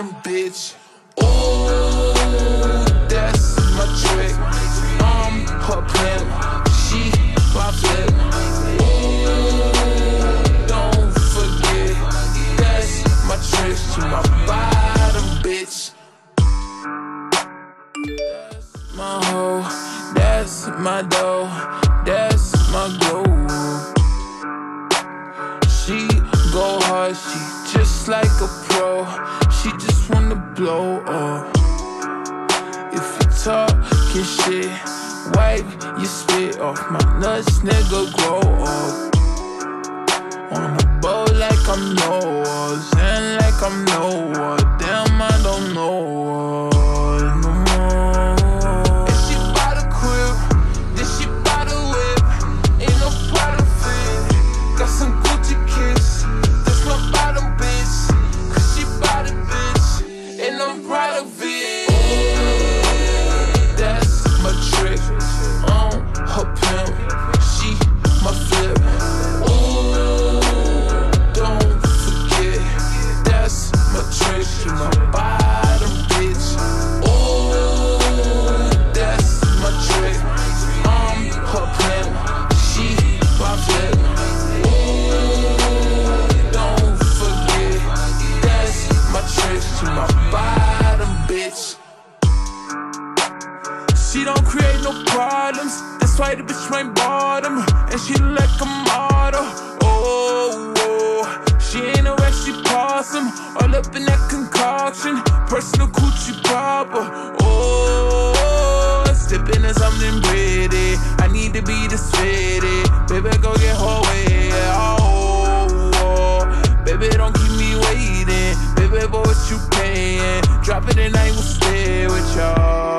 bottom, bitch. Ooh, that's my trick. I'm her pimp. She my flip. Ooh, don't forget. That's my trick to my bottom, bitch. My hoe. That's my dough. That's my glow. She go hard. She just like a pro. She just wanna blow up. If you talking shit, wipe your spit off my nuts, nigga. Grow up. On a boat like I'm Noah, Zen like I'm Noah. Damn, I don't know She don't create no problems. That's why the bitch my bottom. And she like a model. Oh, oh. She ain't a she possum. All up in that concoction. Personal coochie popper. Oh, sipping on something pretty. I need to be this fitted. Baby, go get her way. Oh, oh. Baby, don't keep me waiting. Baby, boy, what you paying? Drop it and I will stay with y'all.